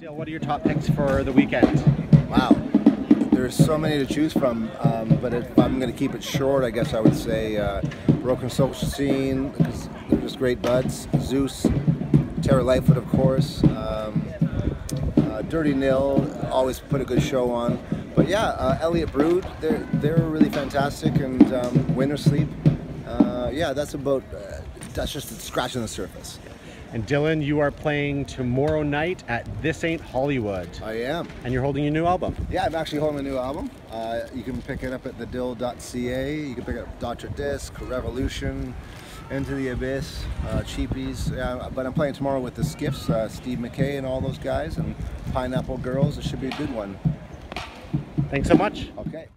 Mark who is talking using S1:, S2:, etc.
S1: Dale, what are your top picks for the weekend?
S2: Wow. There's so many to choose from, um, but if I'm going to keep it short, I guess I would say uh, Broken Social Scene, because they're just great buds. Zeus, Terra Lightfoot, of course. Um, uh, Dirty Nil, always put a good show on. But yeah, uh, Elliott Brood, they're, they're really fantastic, and um, Wintersleep. Uh, yeah, that's about, uh, that's just scratching the surface.
S1: And Dylan, you are playing tomorrow night at This Ain't Hollywood.
S2: I am.
S1: And you're holding your new album.
S2: Yeah, I'm actually holding a new album. Uh, you can pick it up at thedill.ca. You can pick up Dr. Disc, Revolution, Into the Abyss, uh, Cheapies. Yeah, but I'm playing tomorrow with the Skiffs, uh, Steve McKay and all those guys, and Pineapple Girls. It should be a good one.
S1: Thanks so much.
S2: Okay.